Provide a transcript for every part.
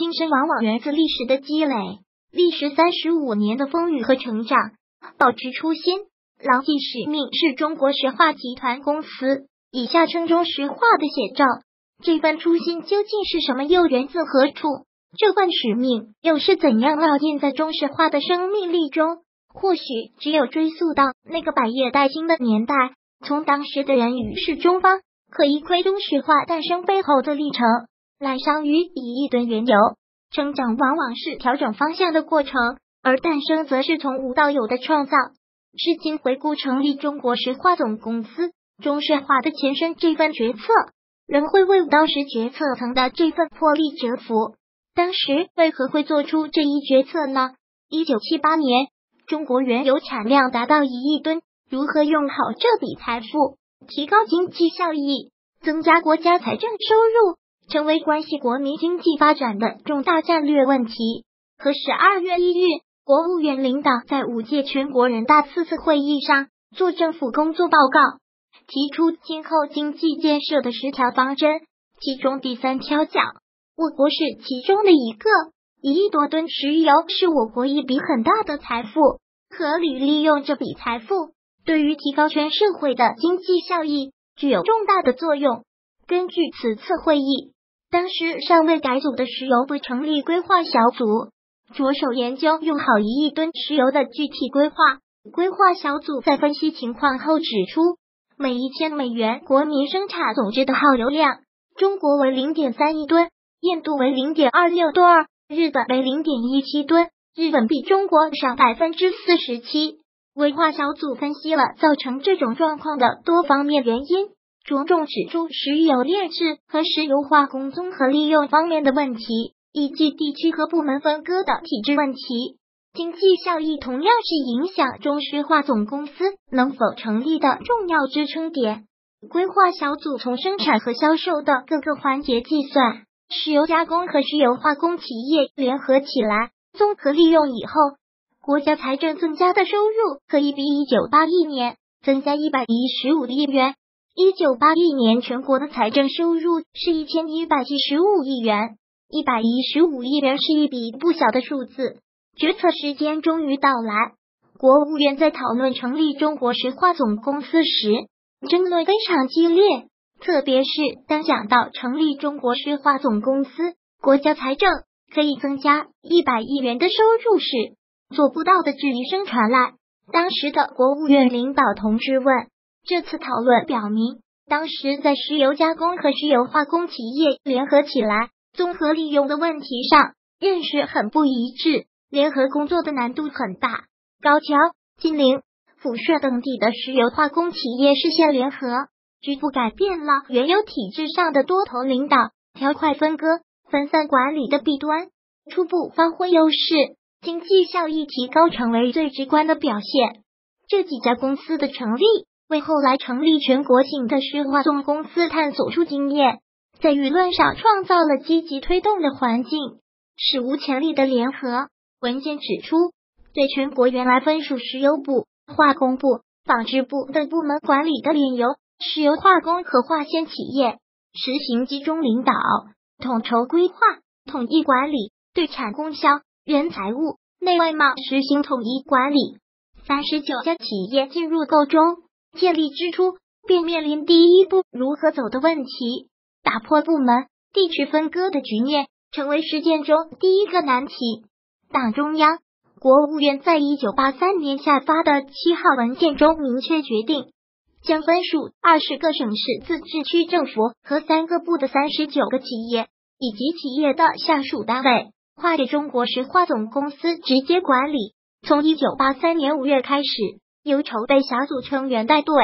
精神往往源自历史的积累，历时三十五年的风雨和成长，保持初心，牢记使命，是中国石化集团公司以下称中石化的写照。这份初心究竟是什么？又源自何处？这份使命又是怎样烙印在中石化的生命力中？或许只有追溯到那个百业待兴的年代，从当时的人与事中方，可以窥中石化诞生背后的历程。滥商于一亿吨原油，成长往往是调整方向的过程，而诞生则是从无到有的创造。至今回顾成立中国石化总公司、中石化的前身这份决策，仍会为当时决策层的这份魄力折服。当时为何会做出这一决策呢？一九七八年，中国原油产量达到一亿吨，如何用好这笔财富，提高经济效益，增加国家财政收入？成为关系国民经济发展的重大战略问题。和十二月一日，国务院领导在五届全国人大四次会议上做政府工作报告，提出今后经济建设的十条方针，其中第三条讲，我国是其中的一个。一亿多吨石油是我国一笔很大的财富，合理利用这笔财富，对于提高全社会的经济效益具有重大的作用。根据此次会议。当时尚未改组的石油部成立规划小组，着手研究用好一亿吨石油的具体规划。规划小组在分析情况后指出，每一千美元国民生产总值的耗油量，中国为零点三亿吨，印度为零点二六吨，日本为零点一七吨，日本比中国少百分之四十七。规划小组分析了造成这种状况的多方面原因。着重指出石油炼制和石油化工综合利用方面的问题，以及地区和部门分割的体制问题。经济效益同样是影响中石化总公司能否成立的重要支撑点。规划小组从生产和销售的各个环节计算，石油加工和石油化工企业联合起来，综合利用以后，国家财政增加的收入可以比一九八一年增加一百一十五亿元。一九八一年，全国的财政收入是一千一百七十五亿元，一百一十五亿元是一笔不小的数字。决策时间终于到来，国务院在讨论成立中国石化总公司时，争论非常激烈。特别是当讲到成立中国石化总公司，国家财政可以增加一百亿元的收入时，做不到的质疑声传来。当时的国务院领导同志问。这次讨论表明，当时在石油加工和石油化工企业联合起来综合利用的问题上，认识很不一致，联合工作的难度很大。高桥、金陵、抚顺等地的石油化工企业实现联合，局部改变了原有体制上的多头领导、条块分割、分散管理的弊端，初步发挥优势，经济效益提高成为最直观的表现。这几家公司的成立。为后来成立全国性的石化总公司探索出经验，在舆论上创造了积极推动的环境，史无前例的联合。文件指出，对全国原来分属石油部、化工部、纺织部等部门管理的炼油、石油化工和化纤企业，实行集中领导、统筹规划、统一管理，对产供销、人财物、内外贸实行统一管理。三十九家企业进入购中。建立之初便面临第一步如何走的问题，打破部门、地区分割的局面，成为实践中第一个难题。党中央、国务院在一九八三年下发的七号文件中明确决定，将分属二十个省市自治区政府和三个部的三十九个企业以及企业的下属单位划给中国石化总公司直接管理。从一九八三年五月开始。由筹备小组成员带队，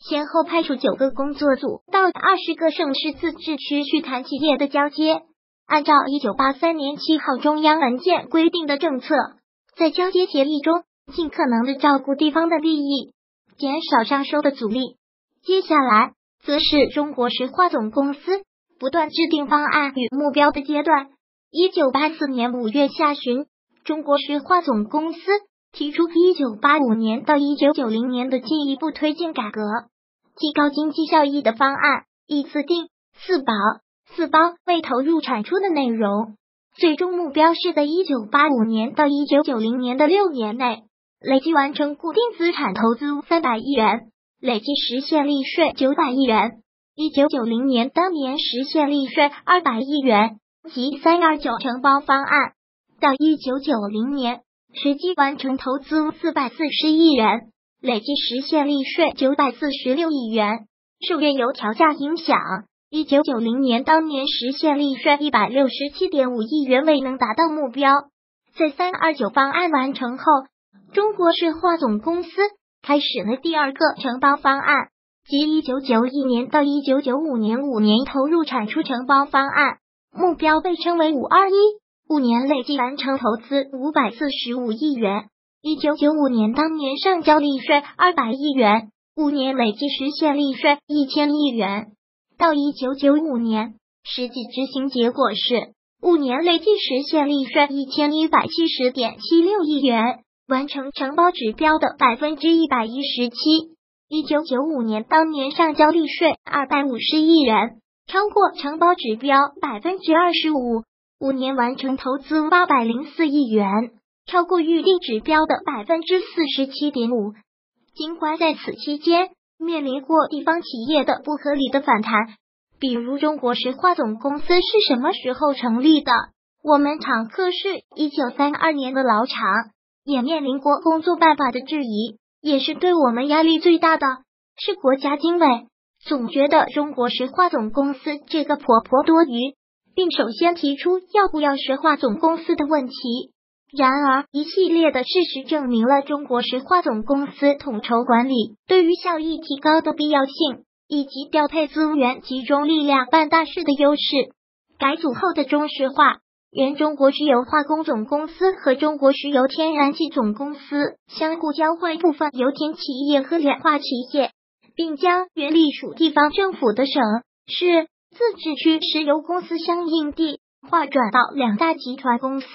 先后派出九个工作组到二十个省市自治区去谈企业的交接。按照一九八三年七号中央文件规定的政策，在交接协议中尽可能的照顾地方的利益，减少上收的阻力。接下来，则是中国石化总公司不断制定方案与目标的阶段。一九八四年五月下旬，中国石化总公司。提出一九八五年到一九九零年的进一步推进改革、提高经济效益的方案，一次定四保四包未投入产出的内容。最终目标是在一九八五年到一九九零年的六年内，累计完成固定资产投资三百亿元，累计实现利税九百亿元。一九九零年当年实现利税二百亿元，即三二九承包方案。到一九九零年，实际完成投资四百四十亿元，累计实现利税九百四十六亿元。受原油调价影响。一九九零年当年实现利税一百六十七点五亿元，未能达到目标。在三二九方案完成后，中国石化总公司开始了第二个承包方案，即一九九一年到一九九五年五年投入产出承包方案，目标被称为五二一，五年累计完成投资五百四十五亿元。一九九五年当年上交利税二百亿元，五年累计实现利税一千亿元。到一九九五年，实际执行结果是五年累计实现利税一千一百七十点七六亿元，完成承包指标的百分之一百一十七。一九九五年当年上交利税二百五十亿元，超过承包指标百分之二十五，五年完成投资八百零四亿元，超过预定指标的百分之四十七点五。尽管在此期间，面临过地方企业的不合理的反弹，比如中国石化总公司是什么时候成立的？我们厂科是一九三二年的老厂，也面临过工作办法的质疑，也是对我们压力最大的，是国家经委总觉得中国石化总公司这个婆婆多余，并首先提出要不要石化总公司的问题。然而，一系列的事实证明了中国石化总公司统筹管理对于效益提高的必要性，以及调配资源、集中力量办大事的优势。改组后的中石化、原中国石油化工总公司和中国石油天然气总公司相互交换部分油田企业和炼化企业，并将原隶属地方政府的省市自治区石油公司相应地划转到两大集团公司。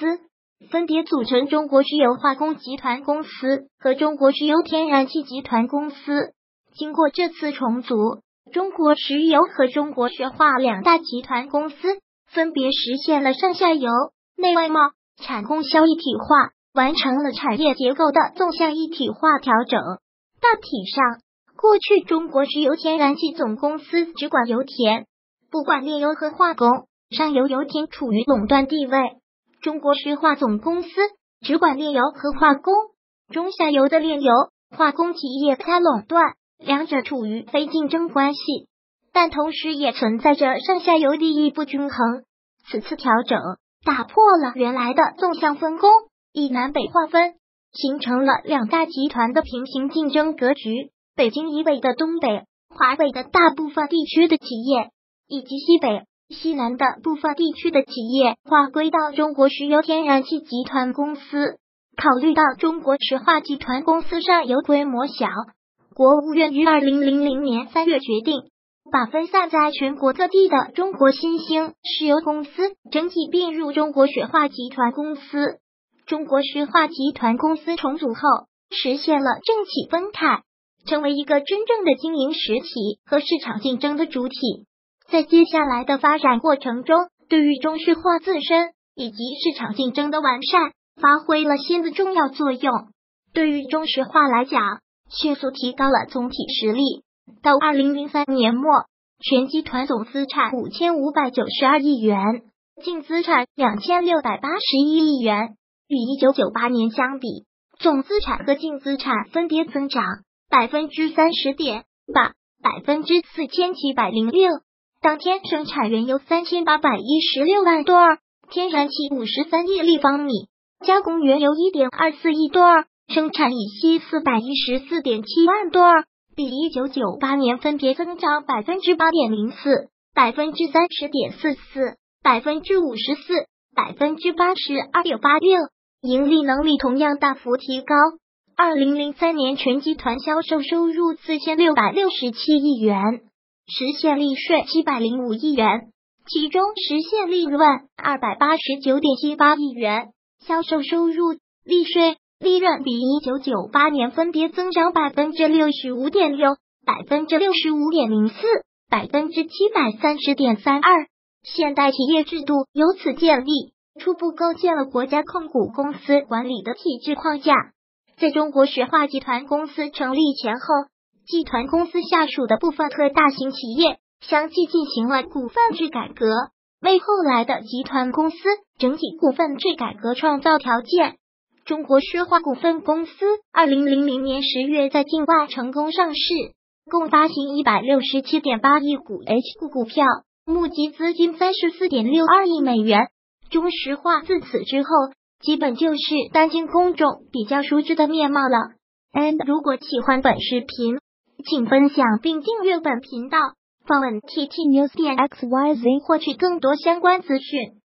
分别组成中国石油化工集团公司和中国石油天然气集团公司。经过这次重组，中国石油和中国石化两大集团公司分别实现了上下游、内外贸、产供销一体化，完成了产业结构的纵向一体化调整。大体上，过去中国石油天然气总公司只管油田，不管炼油和化工，上游油田处于垄断地位。中国石化总公司只管炼油和化工，中下游的炼油化工企业开垄断，两者处于非竞争关系，但同时也存在着上下游利益不均衡。此次调整打破了原来的纵向分工、以南北划分，形成了两大集团的平行竞争格局。北京以北的东北、华北的大部分地区的企业，以及西北。西南的部分地区的企业划归到中国石油天然气集团公司。考虑到中国石化集团公司上游规模小，国务院于二零零零年三月决定，把分散在全国各地的中国新兴石油公司整体并入中国石化集团公司。中国石化集团公司重组后，实现了政企分开，成为一个真正的经营实体和市场竞争的主体。在接下来的发展过程中，对于中石化自身以及市场竞争的完善发挥了新的重要作用。对于中石化来讲，迅速提高了总体实力。到二零零三年末，全集团总资产五千五百九十二亿元，净资产两千六百八十一亿元，与一九九八年相比，总资产和净资产分别增长百分之三十点八、百分之四千七百零六。当天生产原油三千八百一十六万吨，天然气五十三亿立方米，加工原油一点二四亿吨，生产乙烯四百一十四点七万吨，比一九九八年分别增长百分之八点零四、百分之三十点四四、百分之五十四、百分之八十二点八六，盈利能力同样大幅提高。二零零三年全集团销售收入四千六百六十七亿元。实现利税七百零五亿元，其中实现利润二百八十九点七八亿元，销售收入、利税、利润比一九九八年分别增长百分之六十五点六、百分之六十五点零四、百分之七百三十点三二。现代企业制度由此建立，初步构建了国家控股公司管理的体制框架。在中国石化集团公司成立前后，集团公司下属的部分特大型企业相继进行了股份制改革，为后来的集团公司整体股份制改革创造条件。中国石化股份公司二零零零年十月在境外成功上市，共发行一百六十七点八亿股 H 股股票，募集资金三十四点六二亿美元。中石化自此之后。基本就是当今公众比较熟知的面貌了。And 如果喜欢本视频，请分享并订阅本频道，访问 tt news 点 xyz 获取更多相关资讯。